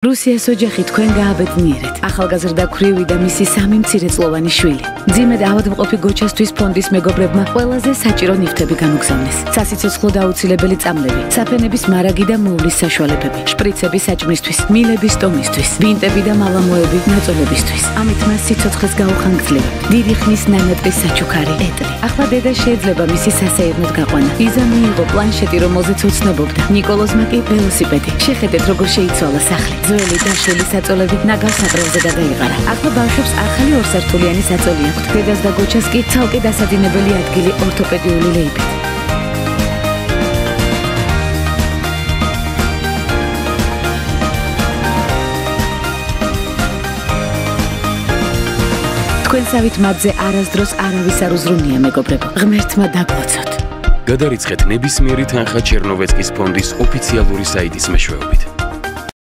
რუსიას ოჯახი თქვენ გააბედნიერეთ. ახალგაზრდა ქრივი და მისი სამი მცირეწლოვანი შვილი. ძიმედ ავადმყოფი გოჩასთვის ფონდის მეგობრებმა ყველაზე საჭირო ნივთები განუგზავნეს. სასიცოცხლო დაუცილებელი წამლები, საფენების მარაგი და მოვლის საშუალებები, შპრიცები საჭმისთვის, მილების ტომისთვის, ბინტები და მალამოები ნაწოლებისთვის. ამით მას სიცოცხლეს გაუხანგძლება. დიდი ხნის ნანატრის საჩუქარი, ეტლი. ახლა დედა შეიძლება მისი სასეირნოდ გაყვანა. იზა მიიღო პლანშეტი, რომელზეც ოცნებობდა. ნიკოლოზმა კი ველოსიპედი. შეხედეთ როგორ შეიცვალა სახლი. ძველი დაშელი საწოლები ნაგავს ნაკრებზე გადაიღარა. ახლა ბავშვებს ახალი ორსართულიანი საწოლი აქვთ. დედას და გოჩას კი ცალკე დასადინებელი ადგილი ორთოპედიული ლეიბით. თქვენსავით მათზე არასდროს არავის არ უზრუნია მეგობრებო. ღმერთმა დაგლოცოთ. გადარიცხეთ ნებისმიერი თანხა ჩერნოვეცკის ფონდის ოფიციალური საიტის მეშვეობით.